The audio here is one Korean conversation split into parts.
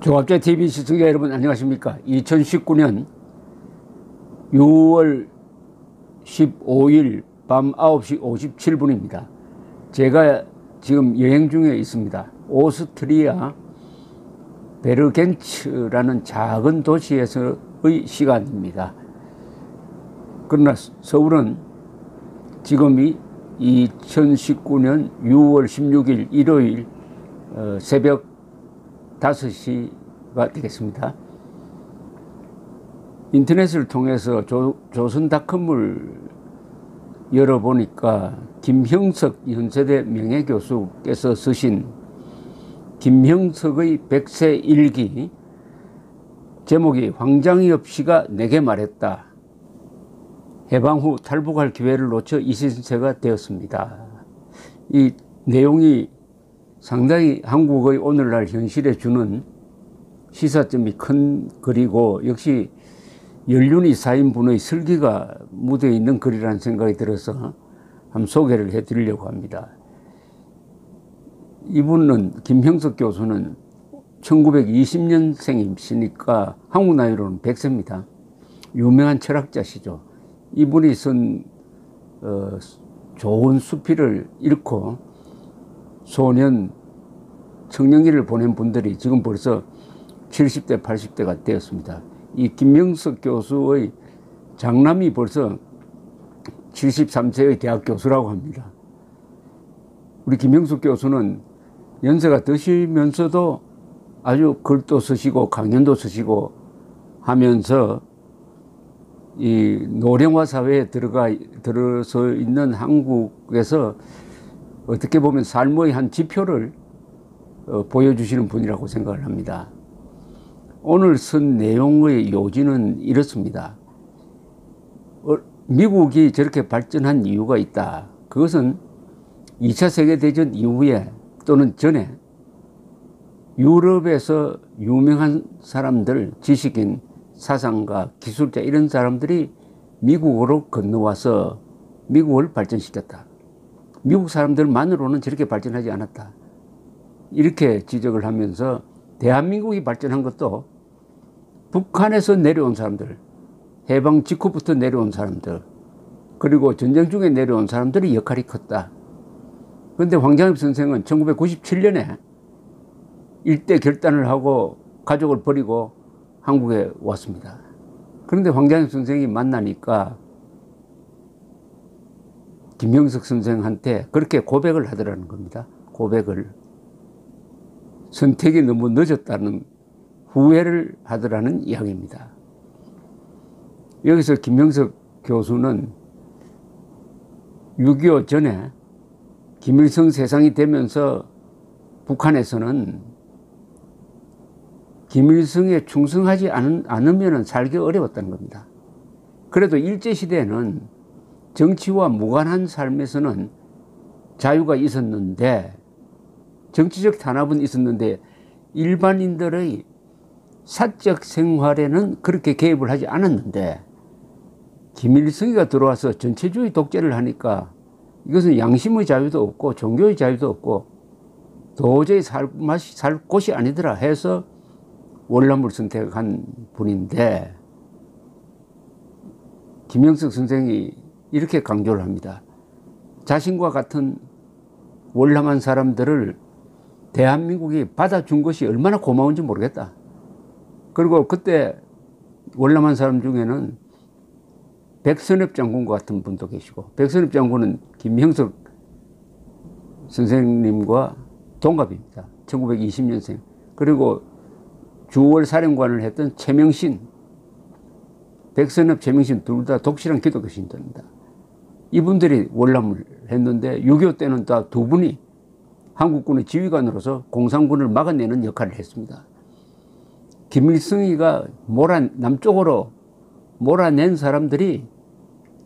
조합제 TV 시청자 여러분 안녕하십니까? 2019년 6월 15일 밤 9시 57분입니다. 제가 지금 여행 중에 있습니다. 오스트리아 베르겐츠라는 작은 도시에서의 시간입니다. 그러나 서울은 지금이 2019년 6월 16일 일요일 어, 새벽 5시가 되겠습니다. 인터넷을 통해서 조, 조선닷컴을 열어보니까 김형석 연세대 명예교수께서 쓰신 김형석의 백세 일기 제목이 황장엽 씨가 내게 말했다. 해방 후 탈북할 기회를 놓쳐 이신세가 되었습니다. 이 내용이 상당히 한국의 오늘날 현실에 주는 시사점이 큰 글이고 역시 연륜이 쌓인 분의 슬기가 묻어 있는 글이라는 생각이 들어서 한번 소개를 해 드리려고 합니다. 이분은 김형석 교수는 1920년생이시니까 한국 나이로는 100세입니다. 유명한 철학자시죠. 이분이 쓴 어, 좋은 수필을 읽고 소년 청년기를 보낸 분들이 지금 벌써 70대 80대가 되었습니다. 이 김명석 교수의 장남이 벌써 73세의 대학 교수라고 합니다. 우리 김명숙 교수는 연세가 드시면서도 아주 글도 쓰시고 강연도 쓰시고 하면서 이 노령화 사회에 들어가 들어서 있는 한국에서 어떻게 보면 삶의 한 지표를 어, 보여주시는 분이라고 생각을 합니다. 오늘 쓴 내용의 요지는 이렇습니다. 어, 미국이 저렇게 발전한 이유가 있다. 그것은 2차 세계대전 이후에 또는 전에 유럽에서 유명한 사람들, 지식인, 사상가, 기술자 이런 사람들이 미국으로 건너와서 미국을 발전시켰다. 미국 사람들만으로는 저렇게 발전하지 않았다. 이렇게 지적을 하면서 대한민국이 발전한 것도 북한에서 내려온 사람들, 해방 직후부터 내려온 사람들, 그리고 전쟁 중에 내려온 사람들의 역할이 컸다. 그런데 황장엽 선생은 1997년에 일대 결단을 하고 가족을 버리고 한국에 왔습니다. 그런데 황장엽 선생이 만나니까 김영석 선생한테 그렇게 고백을 하더라는 겁니다. 고백을. 선택이 너무 늦었다는 후회를 하더라는 이야기입니다. 여기서 김영석 교수는 6.25 전에 김일성 세상이 되면서 북한에서는 김일성에 충성하지 않으면 살기 어려웠다는 겁니다. 그래도 일제시대에는 정치와 무관한 삶에서는 자유가 있었는데 정치적 탄압은 있었는데 일반인들의 사적 생활에는 그렇게 개입을 하지 않았는데 김일성이가 들어와서 전체주의 독재를 하니까 이것은 양심의 자유도 없고 종교의 자유도 없고 도저히 살, 맛이, 살 곳이 아니더라 해서 월남을 선택한 분인데 김영석 선생이 이렇게 강조를 합니다. 자신과 같은 월남한 사람들을 대한민국이 받아준 것이 얼마나 고마운지 모르겠다. 그리고 그때 월남한 사람 중에는 백선엽 장군과 같은 분도 계시고 백선엽 장군은 김형석 선생님과 동갑입니다. 1920년생. 그리고 주월 사령관을 했던 최명신, 백선엽, 최명신 둘 다 독실한 기독교 신도입니다. 이분들이 월남을 했는데 6.25 때는 다 두 분이 한국군의 지휘관으로서 공산군을 막아내는 역할을 했습니다. 김일성이가 몰아, 남쪽으로 몰아낸 사람들이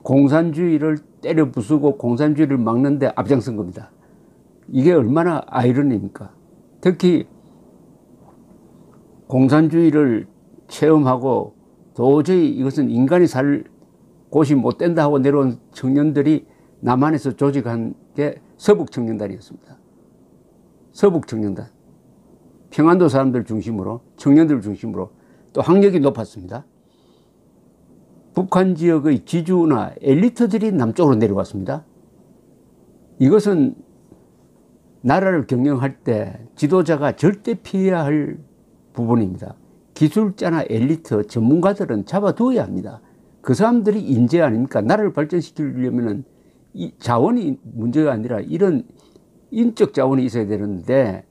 공산주의를 때려 부수고 공산주의를 막는데 앞장선 겁니다. 이게 얼마나 아이러니입니까? 특히 공산주의를 체험하고 도저히 이것은 인간이 살 곳이 못 된다 하고 내려온 청년들이 남한에서 조직한 게 서북 청년단이었습니다. 서북 청년단. 평안도 사람들 중심으로 청년들 중심으로 또 학력이 높았습니다. 북한 지역의 지주나 엘리트들이 남쪽으로 내려왔습니다. 이것은 나라를 경영할 때 지도자가 절대 피해야 할 부분입니다. 기술자나 엘리트, 전문가들은 잡아두어야 합니다. 그 사람들이 인재 아닙니까? 나라를 발전시키려면 이 자원이 문제가 아니라 이런 인적 자원이 있어야 되는데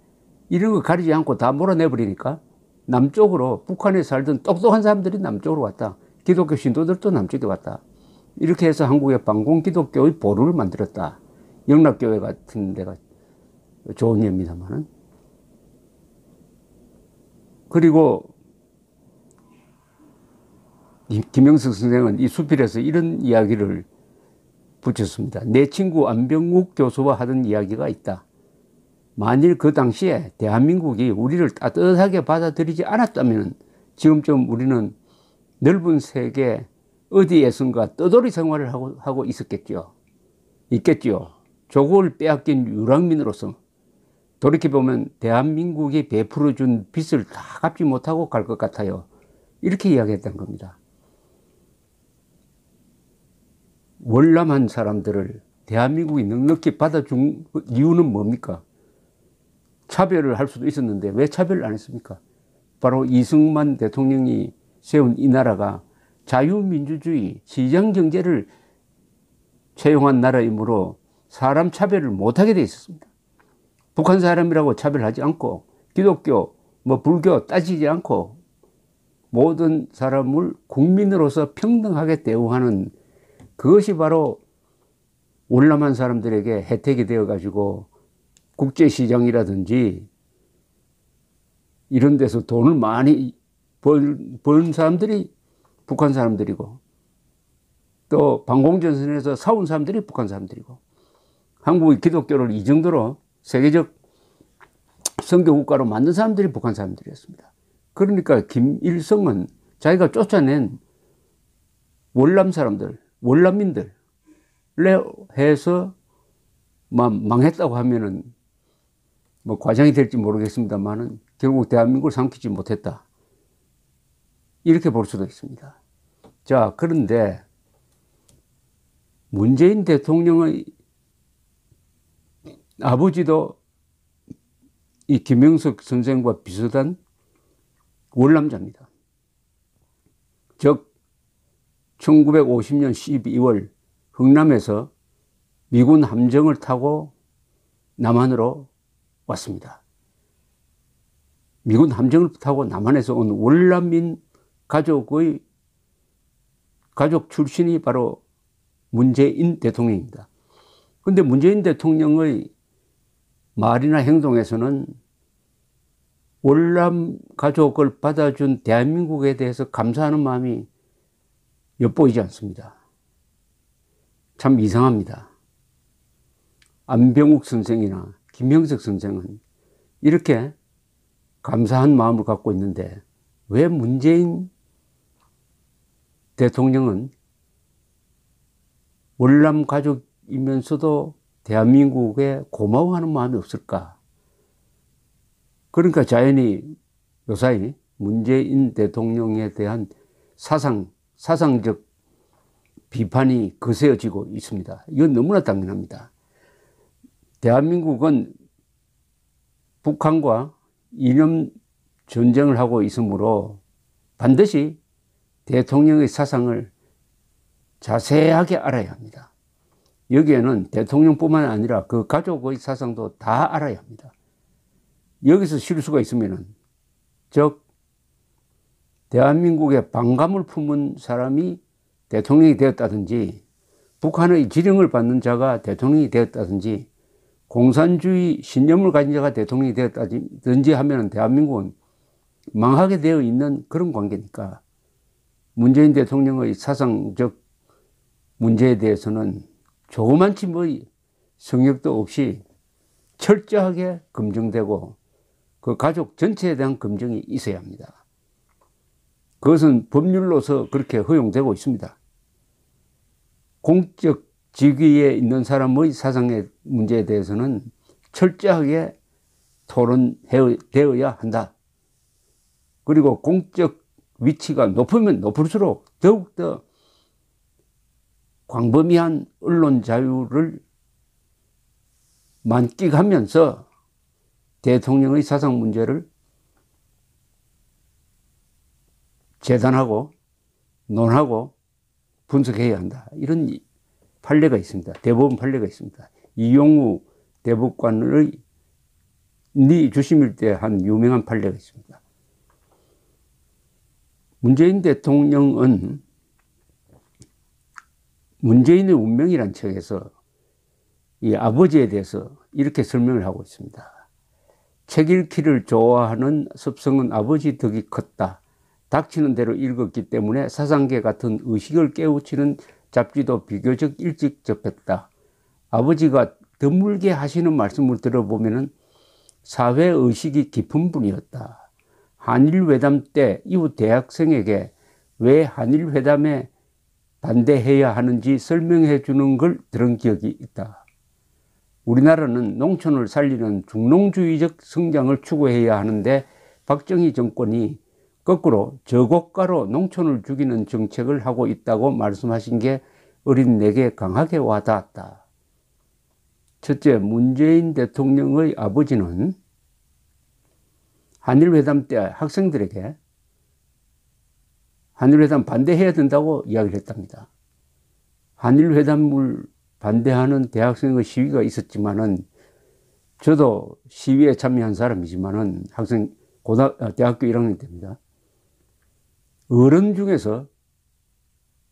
이런 거 가리지 않고 다 몰아내버리니까 남쪽으로 북한에 살던 똑똑한 사람들이 남쪽으로 왔다. 기독교 신도들도 남쪽에 왔다. 이렇게 해서 한국의 방공 기독교의 보루를 만들었다. 영락교회 같은 데가 좋은 예입니다만은. 그리고 김영석 선생은 이 수필에서 이런 이야기를 붙였습니다. 내 친구 안병욱 교수와 하던 이야기가 있다. 만일 그 당시에 대한민국이 우리를 따뜻하게 받아들이지 않았다면 지금쯤 우리는 넓은 세계 어디에선가 떠돌이 생활을 하고, 하고 있었겠죠. 있겠죠. 조국을 빼앗긴 유랑민으로서 돌이켜보면 대한민국이 베풀어준 빚을 다 갚지 못하고 갈 것 같아요. 이렇게 이야기했던 겁니다. 월남한 사람들을 대한민국이 넉넉히 받아준 이유는 뭡니까? 차별을 할 수도 있었는데 왜 차별을 안 했습니까? 바로 이승만 대통령이 세운 이 나라가 자유민주주의, 시장경제를 채용한 나라이므로 사람 차별을 못하게 돼 있었습니다. 북한 사람이라고 차별하지 않고 기독교, 뭐 불교 따지지 않고 모든 사람을 국민으로서 평등하게 대우하는 그것이 바로 월남한 사람들에게 혜택이 되어 가지고 국제시장이라든지 이런 데서 돈을 많이 벌, 번 사람들이 북한 사람들이고 또 방공전선에서 사온 사람들이 북한 사람들이고 한국의 기독교를 이 정도로 세계적 선교 국가로 만든 사람들이 북한 사람들이었습니다. 그러니까 김일성은 자기가 쫓아낸 월남 사람들, 월남민들 해서 망했다고 하면은 뭐 과장이 될지 모르겠습니다만은 결국 대한민국을 삼키지 못했다. 이렇게 볼 수도 있습니다. 자, 그런데 문재인 대통령의 아버지도 이 김영석 선생과 비슷한 월남자입니다. 즉 1950년 12월 흥남에서 미군 함정을 타고 남한으로 왔습니다. 미군 함정을 타고 남한에서 온 월남민 가족의 가족 출신이 바로 문재인 대통령입니다. 그런데 문재인 대통령의 말이나 행동에서는 월남 가족을 받아준 대한민국에 대해서 감사하는 마음이 엿보이지 않습니다. 참 이상합니다. 안병욱 선생이나 김형석 선생은 이렇게 감사한 마음을 갖고 있는데 왜 문재인 대통령은 월남 가족이면서도 대한민국에 고마워하는 마음이 없을까? 그러니까 자연히 요사이 문재인 대통령에 대한 사상, 사상적 비판이 거세어지고 있습니다. 이건 너무나 당연합니다. 대한민국은 북한과 이념 전쟁을 하고 있으므로 반드시 대통령의 사상을 자세하게 알아야 합니다. 여기에는 대통령뿐만 아니라 그 가족의 사상도 다 알아야 합니다. 여기서 실수가 있으면 즉 대한민국에 반감을 품은 사람이 대통령이 되었다든지 북한의 지령을 받는 자가 대통령이 되었다든지 공산주의 신념을 가진 자가 대통령이 되었다든지 하면 대한민국은 망하게 되어 있는 그런 관계니까 문재인 대통령의 사상적 문제에 대해서는 조그만치 뭐 성역도 없이 철저하게 검증되고 그 가족 전체에 대한 검증이 있어야 합니다. 그것은 법률로서 그렇게 허용되고 있습니다. 공적 직위에 있는 사람의 사상의 문제에 대해서는 철저하게 토론되어야 한다. 그리고 공적 위치가 높으면 높을수록 더욱더 광범위한 언론 자유를 만끽하면서 대통령의 사상 문제를 재단하고 논하고 분석해야 한다. 이런 판례가 있습니다. 대법원 판례가 있습니다. 이용우 대법관의 니 주심일 때 한 유명한 판례가 있습니다. 문재인 대통령은 문재인의 운명이란 책에서 이 아버지에 대해서 이렇게 설명을 하고 있습니다. 책 읽기를 좋아하는 습성은 아버지 덕이 컸다. 닥치는 대로 읽었기 때문에 사상계 같은 의식을 깨우치는 잡지도 비교적 일찍 접했다. 아버지가 드물게 하시는 말씀을 들어보면 사회의식이 깊은 분이었다. 한일회담 때 이후 대학생에게 왜 한일회담에 반대해야 하는지 설명해 주는 걸 들은 기억이 있다. 우리나라는 농촌을 살리는 중농주의적 성장을 추구해야 하는데 박정희 정권이 거꾸로 저고가로 농촌을 죽이는 정책을 하고 있다고 말씀하신 게 어린 내게 강하게 와닿았다. 첫째, 문재인 대통령의 아버지는 한일회담 때 학생들에게 한일회담 반대해야 된다고 이야기를 했답니다. 한일회담을 반대하는 대학생의 시위가 있었지만은 저도 시위에 참여한 사람이지만은 학생 고등 아, 대학교 1학년 때입니다. 어른 중에서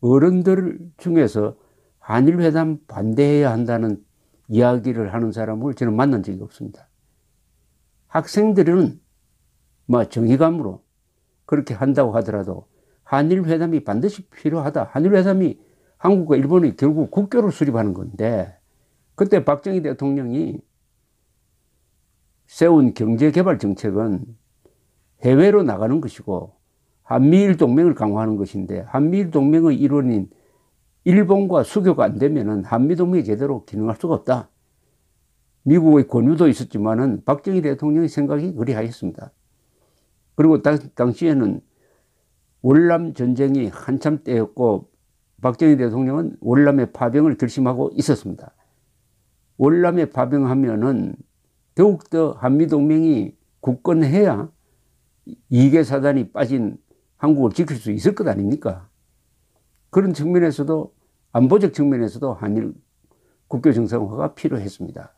어른들 중에서 한일 회담 반대해야 한다는 이야기를 하는 사람을 저는 만난 적이 없습니다. 학생들은 뭐 정의감으로 그렇게 한다고 하더라도 한일 회담이 반드시 필요하다. 한일 회담이 한국과 일본이 결국 국교를 수립하는 건데 그때 박정희 대통령이 세운 경제개발 정책은 해외로 나가는 것이고 한미일 동맹을 강화하는 것인데 한미일 동맹의 일원인 일본과 수교가 안 되면은 한미 동맹이 제대로 기능할 수가 없다. 미국의 권유도 있었지만은 박정희 대통령의 생각이 그리하였습니다. 그리고 당, 당시에는 월남 전쟁이 한참 때였고 박정희 대통령은 월남의 파병을 결심하고 있었습니다. 월남에 파병하면은 더욱더 한미동맹이 굳건해야 이계 사단이 빠진 한국을 지킬 수 있을 것 아닙니까? 그런 측면에서도 안보적 측면에서도 한일 국교 정상화가 필요했습니다.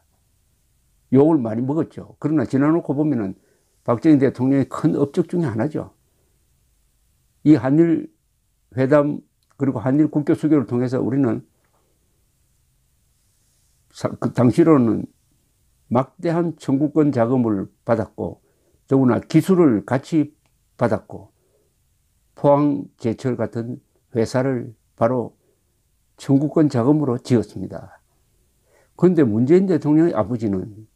욕을 많이 먹었죠. 그러나 지나놓고 보면은 박정희 대통령의 큰 업적 중에 하나죠. 이 한일 회담 그리고 한일 국교 수교를 통해서 우리는 그 당시로는 막대한 청구권 자금을 받았고 더구나 기술을 같이 받았고 포항제철 같은 회사를 바로 청구권 자금으로 지었습니다. 그런데 문재인 대통령의 아버지는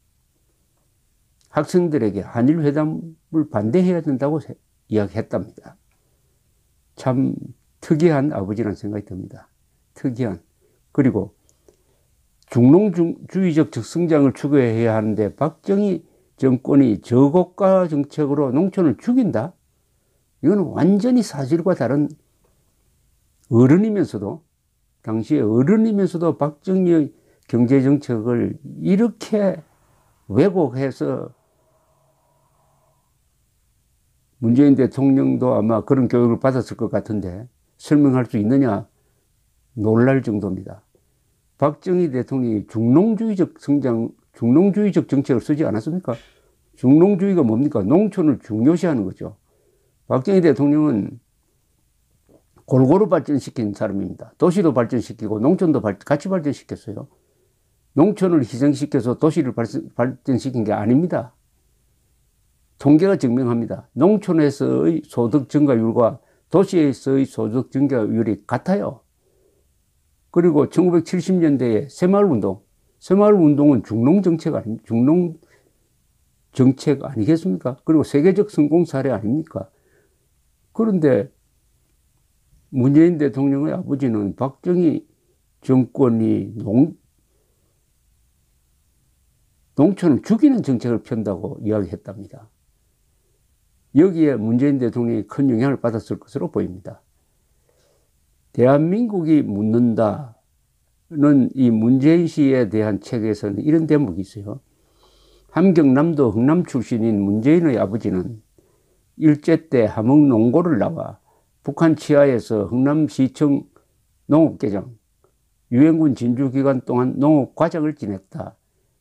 학생들에게 한일회담을 반대해야 된다고 이야기했답니다. 참 특이한 아버지라는 생각이 듭니다. 특이한. 그리고 중농주의적 적성장을 추구해야 하는데 박정희 정권이 저고가 정책으로 농촌을 죽인다? 이건 완전히 사실과 다른 어른이면서도 당시에 어른이면서도 박정희의 경제정책을 이렇게 왜곡해서 문재인 대통령도 아마 그런 교육을 받았을 것 같은데 설명할 수 있느냐 놀랄 정도입니다. 박정희 대통령이 중농주의적 성장, 중농주의적 정책을 쓰지 않았습니까? 중농주의가 뭡니까? 농촌을 중요시하는 거죠. 박정희 대통령은 골고루 발전시킨 사람입니다. 도시도 발전시키고 농촌도 같이 발전시켰어요. 농촌을 희생시켜서 도시를 발전시킨 게 아닙니다. 통계가 증명합니다. 농촌에서의 소득 증가율과 도시에서의 소득 증가율이 같아요. 그리고 1970년대에 새마을 운동, 새마을 운동은 중농 정책 아니, 중농 정책 아니겠습니까? 그리고 세계적 성공 사례 아닙니까? 그런데 문재인 대통령의 아버지는 박정희 정권이 농, 농촌을 죽이는 정책을 편다고 이야기했답니다. 여기에 문재인 대통령이 큰 영향을 받았을 것으로 보입니다. 대한민국이 묻는다는 이 문재인 씨에 대한 책에서는 이런 대목이 있어요. 함경남도 흥남 출신인 문재인의 아버지는 일제 때 함흥 농고를 나와 북한 치하에서 흥남시청 농업개장, 유엔군 진주 기간 동안 농업과장을 지냈다.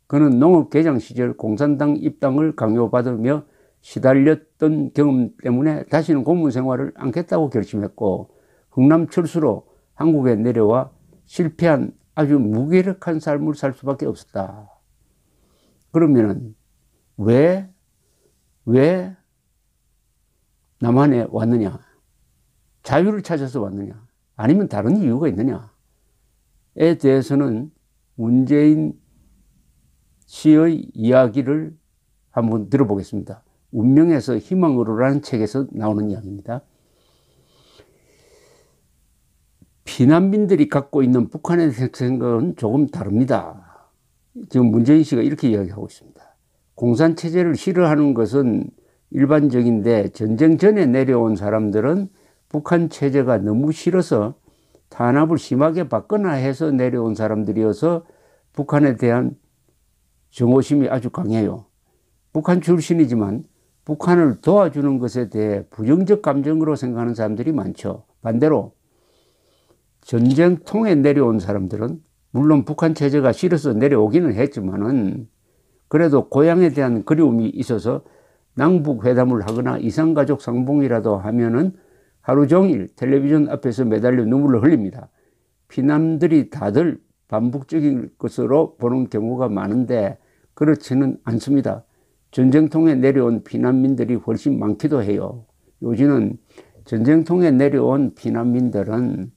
그는 농업개장 시절 공산당 입당을 강요받으며 시달렸던 경험 때문에 다시는 공무 생활을 않겠다고 결심했고 흥남 철수로 한국에 내려와 실패한 아주 무기력한 삶을 살 수밖에 없었다. 그러면은 왜, 왜 남한에 왔느냐? 자유를 찾아서 왔느냐? 아니면 다른 이유가 있느냐에 대해서는 문재인 씨의 이야기를 한번 들어보겠습니다. 운명에서 희망으로라는 책에서 나오는 이야기입니다. 피난민들이 갖고 있는 북한의 생각은 조금 다릅니다. 지금 문재인 씨가 이렇게 이야기하고 있습니다. 공산체제를 싫어하는 것은 일반적인데 전쟁 전에 내려온 사람들은 북한 체제가 너무 싫어서 탄압을 심하게 받거나 해서 내려온 사람들이어서 북한에 대한 정오심이 아주 강해요. 북한 출신이지만 북한을 도와주는 것에 대해 부정적 감정으로 생각하는 사람들이 많죠. 반대로 전쟁통에 내려온 사람들은 물론 북한 체제가 싫어서 내려오기는 했지만은 그래도 고향에 대한 그리움이 있어서 남북 회담을 하거나 이상가족 상봉이라도 하면은 하루 종일 텔레비전 앞에서 매달려 눈물을 흘립니다. 피남들이 다들 반복적인 것으로 보는 경우가 많은데 그렇지는 않습니다. 전쟁통에 내려온 피난민들이 훨씬 많기도 해요. 요즘은 전쟁통에 내려온 피난민들은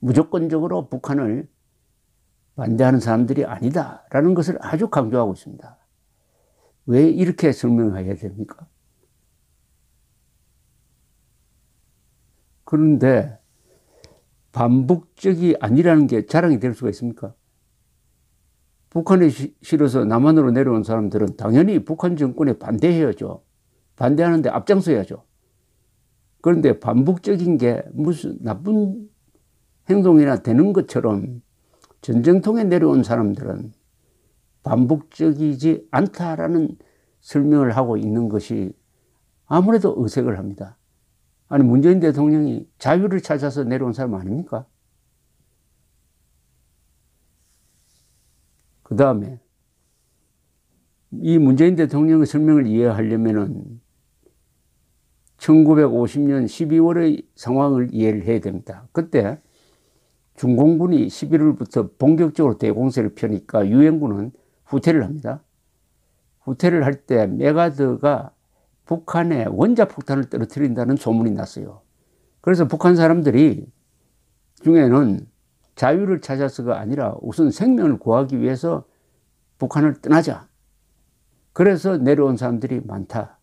무조건적으로 북한을 반대하는 사람들이 아니다라는 것을 아주 강조하고 있습니다. 왜 이렇게 설명해야 됩니까? 그런데 반복적이 아니라는 게 자랑이 될 수가 있습니까? 북한에 싫어서 남한으로 내려온 사람들은 당연히 북한 정권에 반대해야죠. 반대하는데 앞장서야죠. 그런데 반복적인 게 무슨 나쁜 행동이나 되는 것처럼 전쟁통에 내려온 사람들은 반복적이지 않다라는 설명을 하고 있는 것이 아무래도 의색을 합니다. 아니, 문재인 대통령이 자유를 찾아서 내려온 사람 아닙니까? 그 다음에 이 문재인 대통령의 설명을 이해하려면은 1950년 12월의 상황을 이해를 해야 됩니다. 그때 중공군이 11월부터 본격적으로 대공세를 펴니까 유엔군은 후퇴를 합니다. 후퇴를 할 때 메가드가 북한에 원자폭탄을 떨어뜨린다는 소문이 났어요. 그래서 북한 사람들이 중에는 자유를 찾아서가 아니라 우선 생명을 구하기 위해서 북한을 떠나자. 그래서 내려온 사람들이 많다.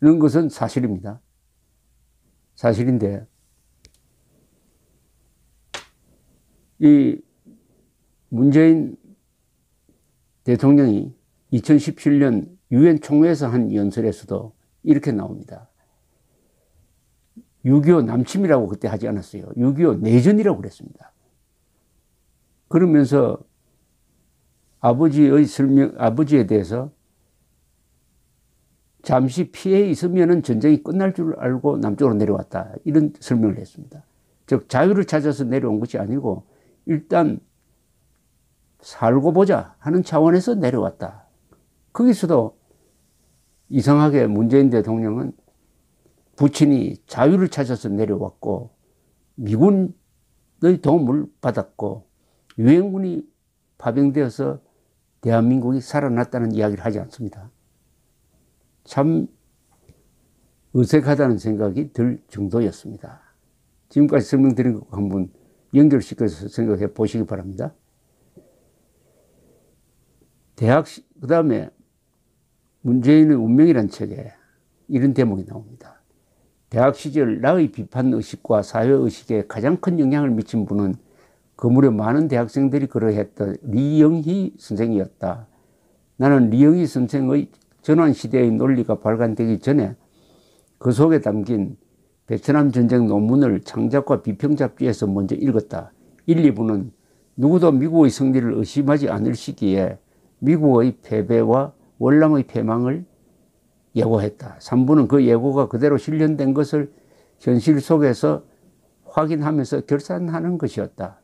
이런 것은 사실입니다. 사실인데, 이 문재인 대통령이 2017년 유엔 총회에서 한 연설에서도 이렇게 나옵니다. 6.25 남침이라고 그때 하지 않았어요. 6.25 내전이라고 그랬습니다. 그러면서 아버지의 설명, 아버지에 대해서 잠시 피해 있으면 전쟁이 끝날 줄 알고 남쪽으로 내려왔다. 이런 설명을 했습니다. 즉, 자유를 찾아서 내려온 것이 아니고 일단 살고 보자 하는 차원에서 내려왔다. 거기서도 이상하게 문재인 대통령은 부친이 자유를 찾아서 내려왔고 미군의 도움을 받았고 유엔군이 파병되어서 대한민국이 살아났다는 이야기를 하지 않습니다. 참 어색하다는 생각이 들 정도였습니다. 지금까지 설명드린 것 한번 연결시켜서 생각해 보시기 바랍니다. 대학, 그 다음에 문재인의 운명이란 책에 이런 대목이 나옵니다. 대학 시절 나의 비판 의식과 사회 의식에 가장 큰 영향을 미친 분은 그 무렵 많은 대학생들이 그러했던 리영희 선생이었다. 나는 리영희 선생의 전환 시대의 논리가 발간되기 전에 그 속에 담긴 베트남 전쟁 논문을 창작과 비평 잡지에서 먼저 읽었다. 1, 2부는 누구도 미국의 승리를 의심하지 않을 시기에 미국의 패배와 월남의 패망을 예고했다. 3부는 그 예고가 그대로 실현된 것을 현실 속에서 확인하면서 결산하는 것이었다.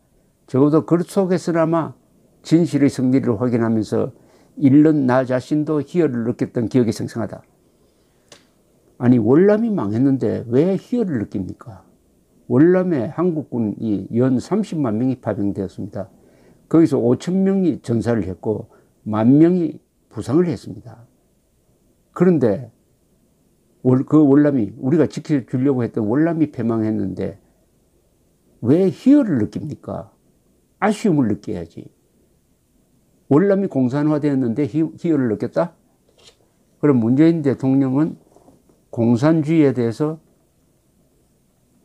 적어도 그 속에서나마 진실의 승리를 확인하면서 잃는 나 자신도 희열을 느꼈던 기억이 생생하다. 아니 월남이 망했는데 왜 희열을 느낍니까? 월남에 한국군이 연 30만 명이 파병되었습니다. 거기서 5천 명이 전사를 했고 만 명이 부상을 했습니다. 그런데 그 월남이 우리가 지켜주려고 했던 월남이 패망했는데 왜 희열을 느낍니까? 아쉬움을 느껴야지. 월남이 공산화되었는데 희열을 느꼈다? 그럼 문재인 대통령은 공산주의에 대해서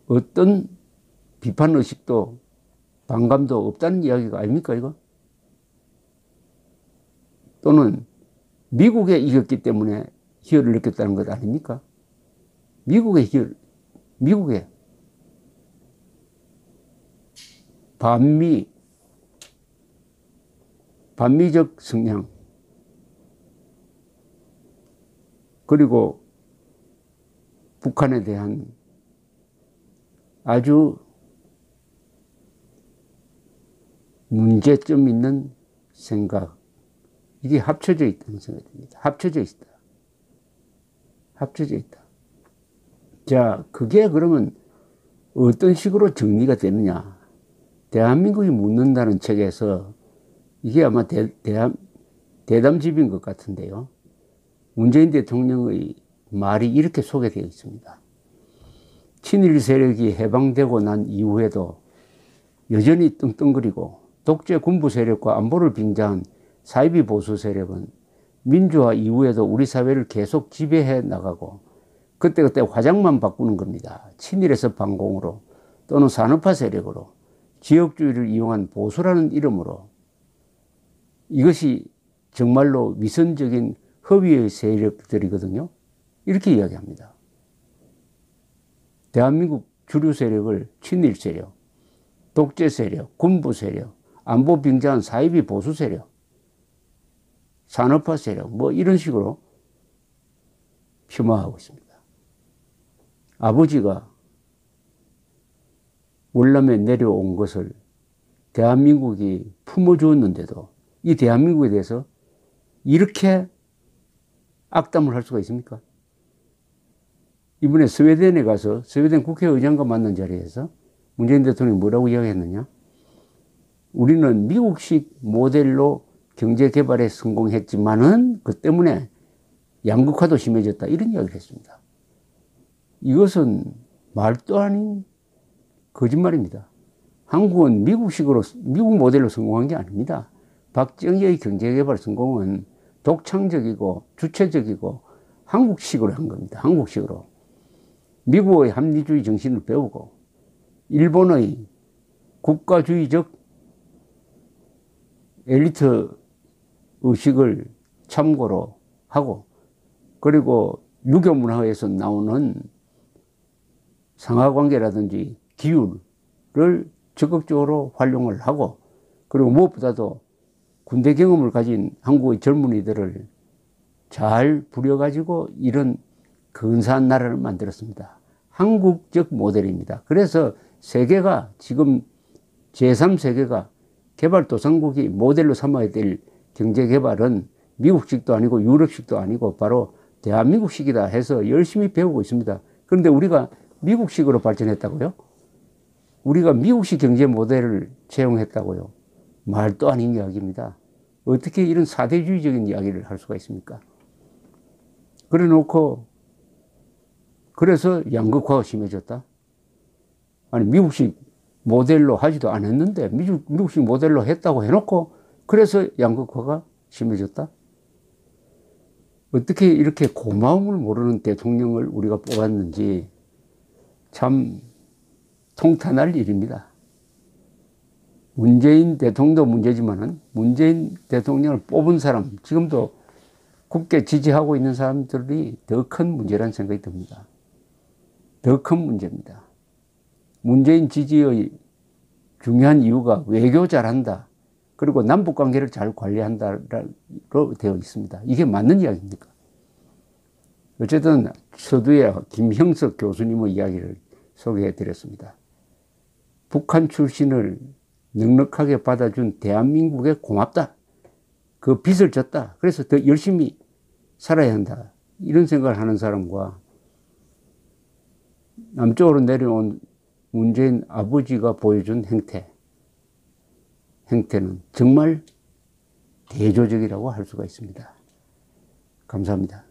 어떤 비판 의식도 반감도 없다는 이야기가 아닙니까, 이거? 또는 미국에 이겼기 때문에 희열을 느꼈다는 것 아닙니까? 미국의 희열, 미국의 반미, 반미적 성향, 그리고 북한에 대한 아주 문제점 있는 생각, 이게 합쳐져 있다는 생각이 듭니다. 합쳐져 있다. 합쳐져 있다. 자, 그게 그러면 어떤 식으로 정리가 되느냐. 대한민국이 묻는다는 책에서 이게 아마 대, 대한, 대담집인 것 같은데요. 문재인 대통령의 말이 이렇게 소개되어 있습니다. 친일 세력이 해방되고 난 이후에도 여전히 떵떵거리고 독재 군부 세력과 안보를 빙자한 사이비 보수 세력은 민주화 이후에도 우리 사회를 계속 지배해 나가고 그때그때 화장만 바꾸는 겁니다. 친일에서 반공으로 또는 산업화 세력으로 지역주의를 이용한 보수라는 이름으로 이것이 정말로 위선적인 허위의 세력들이거든요. 이렇게 이야기합니다. 대한민국 주류 세력을 친일 세력, 독재 세력, 군부 세력, 안보 빙자한 사이비 보수 세력, 산업화 세력, 뭐 이런 식으로 폄하하고 있습니다. 아버지가 월남에 내려온 것을 대한민국이 품어주었는데도 이 대한민국에 대해서 이렇게 악담을 할 수가 있습니까? 이번에 스웨덴에 가서 스웨덴 국회의장과 만난 자리에서 문재인 대통령이 뭐라고 이야기했느냐? 우리는 미국식 모델로 경제 개발에 성공했지만은 그 때문에 양극화도 심해졌다. 이런 이야기를 했습니다. 이것은 말도 아닌 거짓말입니다. 한국은 미국식으로, 미국 모델로 성공한 게 아닙니다. 박정희의 경제개발 성공은 독창적이고 주체적이고 한국식으로 한 겁니다. 한국식으로. 미국의 합리주의 정신을 배우고 일본의 국가주의적 엘리트 의식을 참고로 하고 그리고 유교 문화에서 나오는 상하관계라든지 기율을 적극적으로 활용을 하고 그리고 무엇보다도 군대 경험을 가진 한국의 젊은이들을 잘 부려가지고 이런 근사한 나라를 만들었습니다. 한국적 모델입니다. 그래서 세계가 지금 제3세계가 개발도상국이 모델로 삼아야 될 경제 개발은 미국식도 아니고 유럽식도 아니고 바로 대한민국식이다 해서 열심히 배우고 있습니다. 그런데 우리가 미국식으로 발전했다고요? 우리가 미국식 경제 모델을 채용했다고요? 말도 아닌 이야기입니다. 어떻게 이런 사대주의적인 이야기를 할 수가 있습니까? 그래 놓고, 그래서 양극화가 심해졌다? 아니, 미국식 모델로 하지도 않았는데, 미국, 미국식 모델로 했다고 해놓고, 그래서 양극화가 심해졌다? 어떻게 이렇게 고마움을 모르는 대통령을 우리가 뽑았는지 참 통탄할 일입니다. 문재인 대통령도 문제지만은 문재인 대통령을 뽑은 사람, 지금도 굳게 지지하고 있는 사람들이 더 큰 문제라는 생각이 듭니다. 더 큰 문제입니다. 문재인 지지의 중요한 이유가 외교 잘한다. 그리고 남북 관계를 잘 관리한다로 되어 있습니다. 이게 맞는 이야기입니까? 어쨌든 서두에 김형석 교수님의 이야기를 소개해 드렸습니다. 북한 출신을 넉넉하게 받아준 대한민국에 고맙다. 그 빚을 졌다. 그래서 더 열심히 살아야 한다. 이런 생각을 하는 사람과 남쪽으로 내려온 문재인 아버지가 보여준 행태. 행태는 정말 대조적이라고 할 수가 있습니다. 감사합니다.